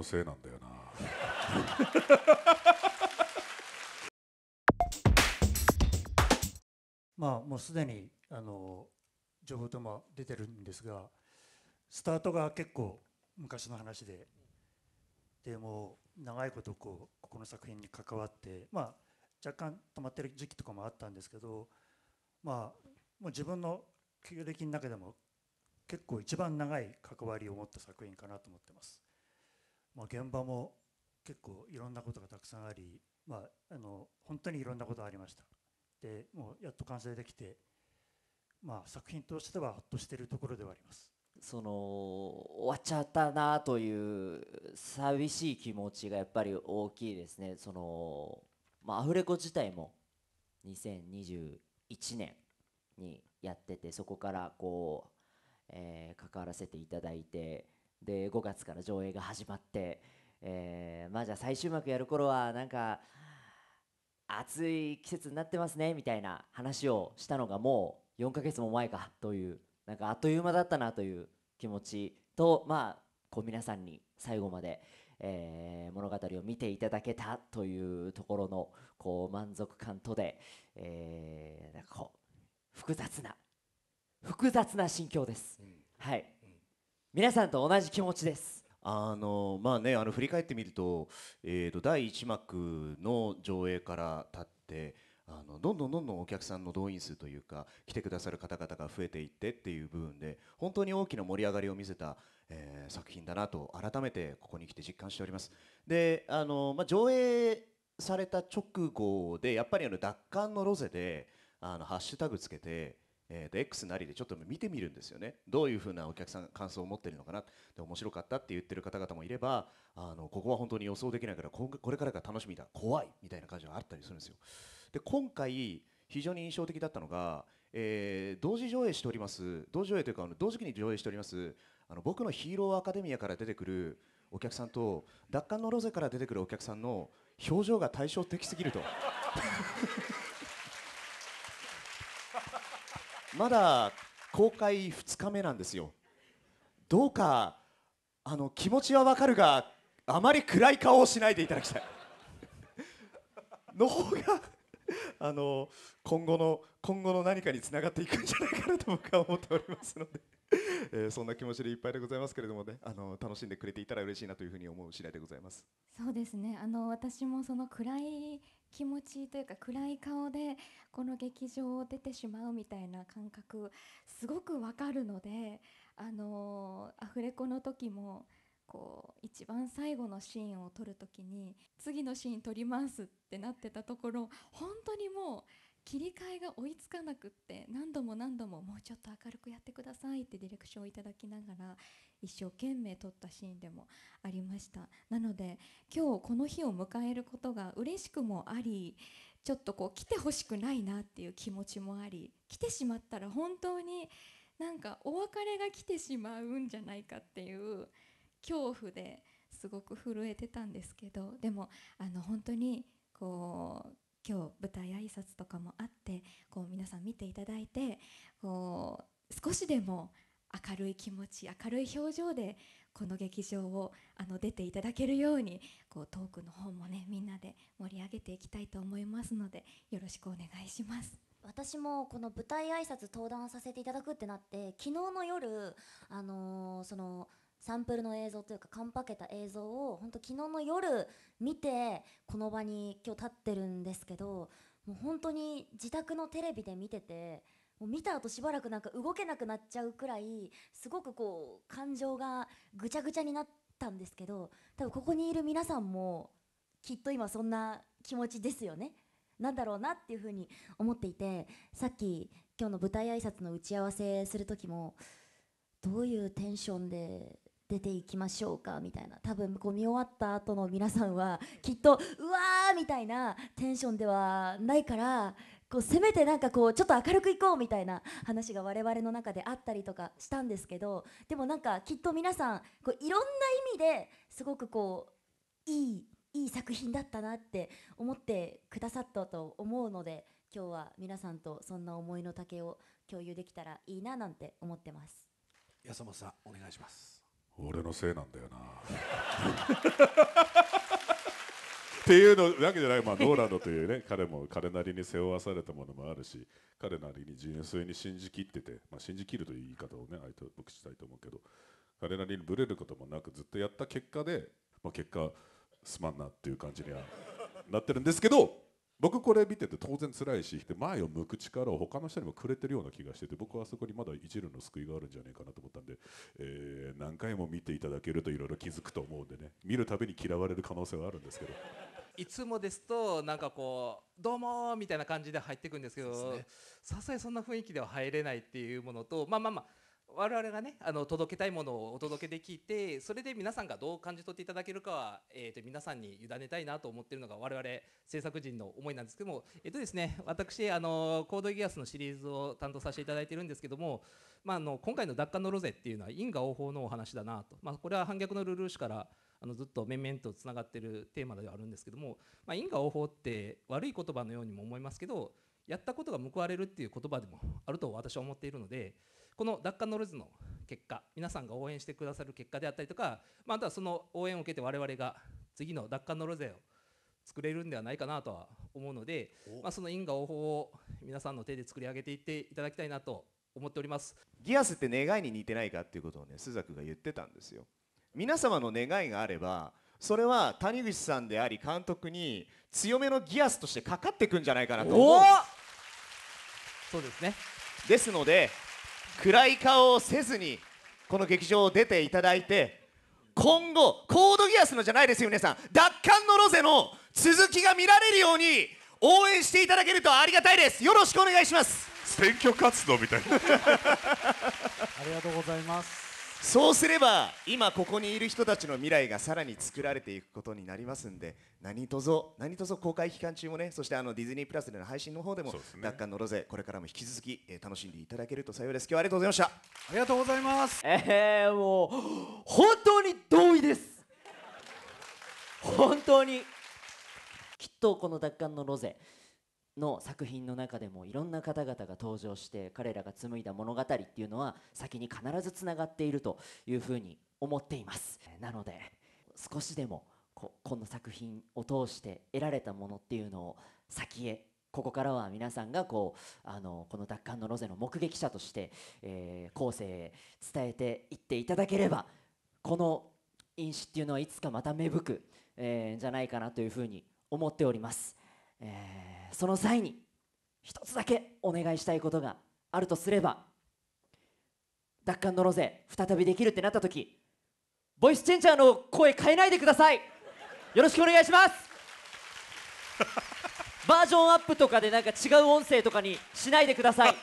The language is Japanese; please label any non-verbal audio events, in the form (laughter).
のせいなんだよな (laughs) まあもうすでにあの情報とも出てるんですがスタートが結構昔の話ででも長いことこうここの作品に関わってまあ若干止まってる時期とかもあったんですけどまあもう自分の経歴の中でも結構一番長い関わりを持った作品かなと思ってます。まあ、現場も結構いろんなことがたくさんあり、まあ、あの本当にいろんなことがありました。でもうやっと完成できて、まあ、作品としてはほっとしてるところではあります。その終わっちゃったなという寂しい気持ちがやっぱり大きいですね。その、まあ、アフレコ自体も2021年にやっててそこからこう、えー関わらせていただいてで5月から上映が始まって、えーまあじゃあ最終幕やる頃はなんか暑い季節になってますねみたいな話をしたのがもう4ヶ月も前かというなんかあっという間だったなという気持ちとまあこう皆さんに最後まで、えー物語を見ていただけたというところのこう満足感とで、えーなんかこう複雑な複雑な心境です、はい、皆さんと同じ気持ちですあのまあねあの振り返ってみると,、えー、と第1幕の上映から経ってあのどんどんどんどんお客さんの動員数というか来てくださる方々が増えていってっていう部分で本当に大きな盛り上がりを見せた、えー作品だなと改めてここに来て実感しております。であの、まあ、上映された直後でやっぱりあの奪還のロゼであのハッシュタグつけて、えーと X なりでちょっと見てみるんですよね。どういうふうなお客さん感想を持ってるのかな。で面白かったって言ってる方々もいればあのここは本当に予想できないからこれからが楽しみだ。怖いみたいな感じがあったりするんですよ。で今回非常に印象的だったのが、えー同時上映しております。同時上映というか同時期に上映しておりますあの僕のヒーローアカデミアから出てくるお客さんと奪還のロゼから出てくるお客さんの表情が対照的すぎると。まだ公開2日目なんですよ。どうかあの気持ちはわかるがあまり暗い顔をしないでいただきたい。(laughs) の方があの今後の今後の何かにつながっていくんじゃないかなと僕は思っておりますので、(laughs) えーそんな気持ちでいっぱいでございますけれどもねあの楽しんでくれていたら嬉しいなというふうに思う次第でございます。そうですねあの私もその暗い気持ちというか暗い顔でこの劇場を出てしまうみたいな感覚すごくわかるのであのアフレコの時もこう一番最後のシーンを撮る時に次のシーン撮りますってなってたところ本当にもう切り替えが追いつかなくって何度も何度ももうちょっと明るくやってくださいってディレクションをいただきながら一生懸命撮ったシーンでもありました。なので今日この日を迎えることが嬉しくもありちょっとこう来てほしくないなっていう気持ちもあり来てしまったら本当になんかお別れが来てしまうんじゃないかっていう恐怖ですごく震えてたんですけどでもあの本当にこう今日舞台挨拶とかもあってこう皆さん見ていただいてこう少しでも明るい気持ち明るい表情でこの劇場をあの出ていただけるようにこうトークの方もねみんなで盛り上げていきたいと思いますのでよろしくお願いします。私もこの舞台挨拶登壇させていただくってなって昨日の夜あのーそのサンプルの映像というかカンパけた映像を本当昨日の夜見てこの場に今日立ってるんですけどもう本当に自宅のテレビで見ててもう見た後しばらくなんか動けなくなっちゃうくらいすごくこう感情がぐちゃぐちゃになったんですけど多分ここにいる皆さんもきっと今そんな気持ちですよね。なんだろうなっていうふうに思っていてさっき今日の舞台挨拶の打ち合わせする時もどういうテンションで出ていきましょうかみたいな多分こう見終わった後の皆さんはきっとうわーみたいなテンションではないからこうせめてなんかこうちょっと明るくいこうみたいな話が我々の中であったりとかしたんですけどでもなんかきっと皆さんこういろんな意味ですごくこういいいい作品だったなって思ってくださったと思うので今日は皆さんとそんな思いの丈を共有できたらいいななんて思ってます。安本さんお願いします俺のせいなんだよな。っていうのだけじゃない、まあ、ノーランドというね彼も彼なりに背負わされたものもあるし彼なりに純粋に信じきってて、まあ、信じきるという言い方をね相手僕したいと思うけど彼なりにブレることもなくずっとやった結果で、まあ、結果すまんなっていう感じにはなってるんですけど僕これ見てて当然辛いしで前を向く力を他の人にもくれてるような気がしてて僕はそこにまだ一縷の救いがあるんじゃないかなと思ったんで、えー何回も見ていただけるといろいろ気づくと思うんでね。見るたびに嫌われる可能性はあるんですけど。いつもですとなんかこう「どうも」みたいな感じで入っていくんですけどさすがにそんな雰囲気では入れないっていうものとまあまあまあ我々がねあの届けたいものをお届けできてそれで皆さんがどう感じ取っていただけるかは、えー、と皆さんに委ねたいなと思っているのが我々制作陣の思いなんですけどもえっ、とですね私あのコードギアスのシリーズを担当させていただいているんですけどもまあ、あの今回の奪還のロゼっていうのは因果応報のお話だなと、まあ、これは反逆のルーシュからあのずっと面々とつながってるテーマではあるんですけども、まあ、因果応報って悪い言葉のようにも思いますけどやったことが報われるっていう言葉でもあると私は思っているのでこの奪還のロゼの結果皆さんが応援してくださる結果であったりとか、まあ、あとはその応援を受けて我々が次の奪還のロゼを作れるんではないかなとは思うので、まあ、その因果応報を皆さんの手で作り上げていっていただきたいなと思っております。ギアスって願いに似てないかっていうことをねスザクが言ってたんですよ。皆様の願いがあればそれは谷口さんであり監督に強めのギアスとしてかかってくんじゃないかなと思う。そうですね。ですので暗い顔をせずにこの劇場を出ていただいて今後コードギアスのじゃないですよ皆さん。奪還のロゼの続きが見られるように応援していただけるとありがたいです。よろしくお願いします。選挙活動みたいな。(laughs) (laughs) ありがとうございますそうすれば今ここにいる人たちの未来がさらに作られていくことになりますんで何卒何卒公開期間中もねそしてあのディズニープラスでの配信の方でも奪還のロゼこれからも引き続き、えー楽しんでいただけると幸いです。今日はありがとうございました。ありがとうございます。えー、もう本当に同意です。本当に。(laughs) きっとこの奪還のロゼの作品の中でもいろんな方々が登場して彼らが紡いだ物語っていうのは先に必ずつながっているというふうに思っています。なので少しでもここの作品を通して得られたものっていうのを先へここからは皆さんがこうあのこの奪還のロゼの目撃者として、えー後世へ伝えていっていただければこの因子っていうのはいつかまた芽吹く、えーじゃないかなというふうに思っております、えーその際に一つだけお願いしたいことがあるとすれば奪還のロゼ再びできるってなった時ボイスチェンジャーの声変えないでください。よろしくお願いします。バージョンアップとかでなんか違う音声とかにしないでください。